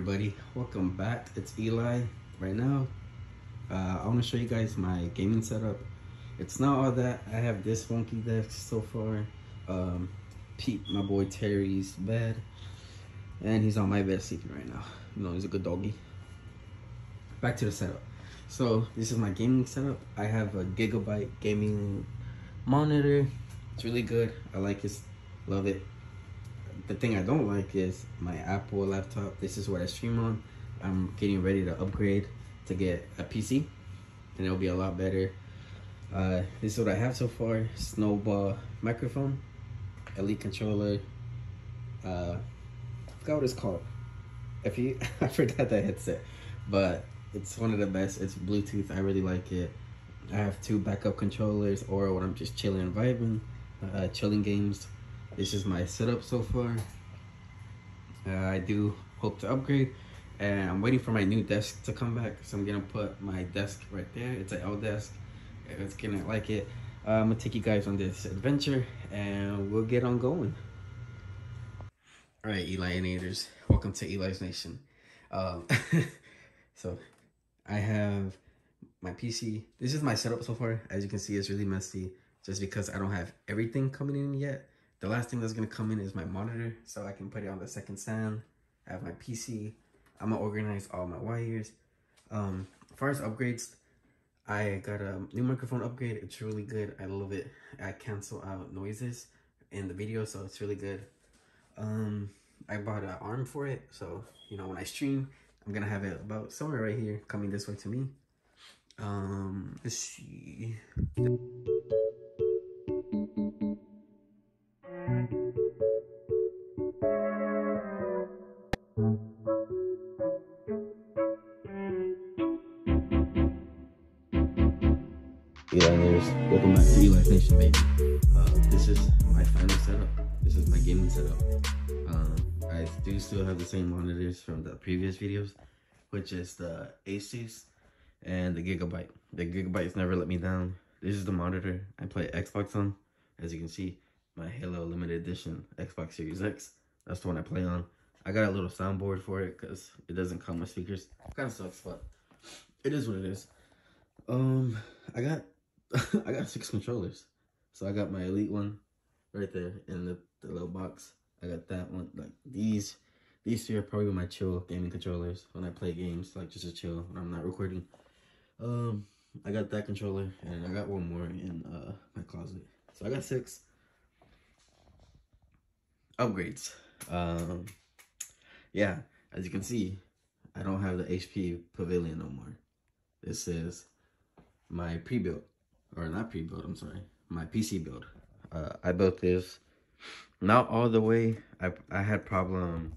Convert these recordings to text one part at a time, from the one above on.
everybody. Welcome back. It's eli right now. Uh, i want to show you guys my gaming setup. It's not all that. I have this funky desk so far. Um pete my boy terry's bed. And he's on my bed sleeping right now. You know he's a good doggy. Back to the setup. So this is my gaming setup. I have a gigabyte gaming monitor. It's really good. I like it. Love it the thing I don't like is my Apple laptop. This is what I stream on. I'm getting ready to upgrade to get a PC and it'll be a lot better. Uh, this is what I have so far. Snowball microphone, Elite controller. Uh, I forgot what it's called. If you, I forgot that headset, but it's one of the best. It's Bluetooth. I really like it. I have two backup controllers or when I'm just chilling and vibing, uh, chilling games this is my setup so far. Uh, I do hope to upgrade and I'm waiting for my new desk to come back. So I'm gonna put my desk right there. It's an L desk it's gonna like it uh, I'm gonna take you guys on this adventure and we'll get on going. All right Elianators welcome to Eli's Nation. Um, so I have my PC this is my setup so far. As you can see it's really messy just because I don't have everything coming in yet the last thing that's gonna come in is my monitor, so I can put it on the second stand. I have my PC. I'm gonna organize all my wires. Um, as far as upgrades, I got a new microphone upgrade. It's really good. I love it. I cancel out noises in the video, so it's really good. Um, I bought an arm for it, so you know when I stream, I'm gonna have it about somewhere right here, coming this way to me. Um, let's see. Eli's, welcome back to Eli's Nation, baby. Uh, this is my final setup. This is my gaming setup. Um, I do still have the same monitors from the previous videos, which is the Asus and the Gigabyte. The Gigabyte's never let me down. This is the monitor I play Xbox on. As you can see, my Halo limited edition Xbox Series X. That's the one I play on. I got a little soundboard for it because it doesn't come with speakers. Kind of sucks, but it is what it is. Um, I got I got six controllers. So I got my Elite one right there in the, the little box. I got that one. Like these, these three are probably my chill gaming controllers when I play games, like just to chill when I'm not recording. Um, I got that controller and I got one more in uh my closet. So I got six upgrades. Um, yeah, as you can see, I don't have the HP Pavilion no more. This is my pre-built, or not pre-built, I'm sorry, my PC build. Uh, I built this not all the way. I, I had problem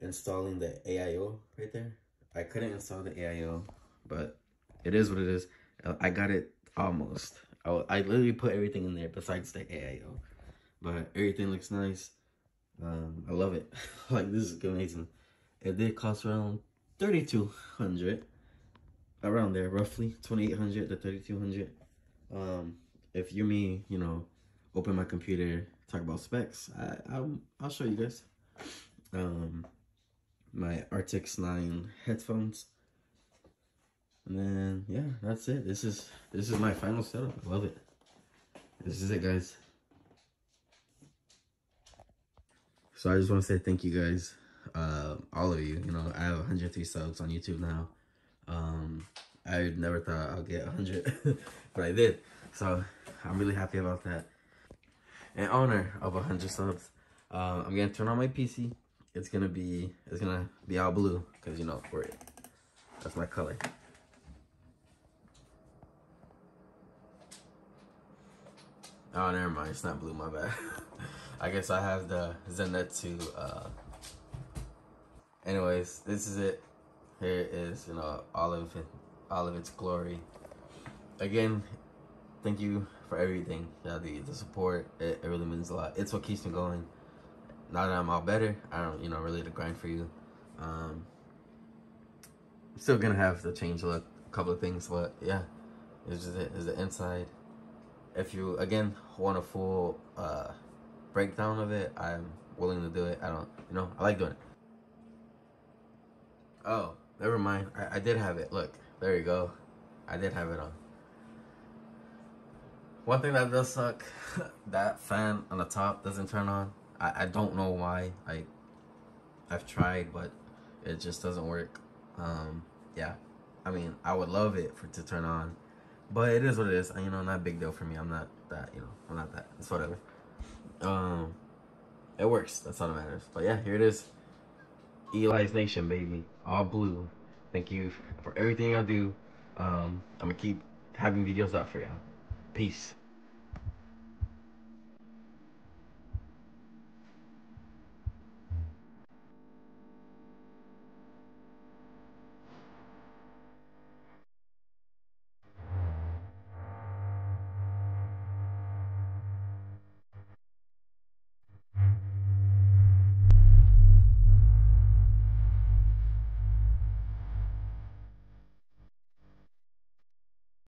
installing the AIO right there. I couldn't install the AIO, but it is what it is. Uh, I got it almost. I, I literally put everything in there besides the AIO. But everything looks nice. Um, I love it. like, this is amazing. It did cost around 3200 around there roughly. 2800 to 3200 um if you me you know open my computer talk about specs i I'll, I'll show you guys um my Arctis 9 headphones. And then yeah that's it. This is this is my final setup. I love it. This is it guys so i just want to say thank you guys uh all of you you know i have 103 subs on youtube now um, I never thought I'd get 100, but I did. So I'm really happy about that. In honor of 100 subs, uh, I'm gonna turn on my PC. It's gonna be it's gonna be all blue because you know for it. That's my color. Oh, never mind. It's not blue. My bad. I guess I have the Zenit 2. Uh... Anyways, this is it. Here is you know all of it all of its glory. Again thank you for everything yeah the, the support. It, it really means a lot. It's what keeps me going. Now that i'm all better i don't you know really to grind for you. Um still gonna have to change a couple of things but yeah it's just it is the inside. If you again want a full uh breakdown of it i'm willing to do it i don't you know i like doing it Oh, never mind. I, I did have it. Look, there you go. I did have it on. One thing that does suck, that fan on the top doesn't turn on. I, I don't know why. I I've tried, but it just doesn't work. Um, yeah. I mean, I would love it for to turn on, but it is what it is. You know, not a big deal for me. I'm not that. You know, I'm not that. It's whatever. Um, it works. That's all that matters. But yeah, here it is. Eli's Nation, baby, all blue. Thank you for everything I do. Um, I'm gonna keep having videos out for y'all. Peace.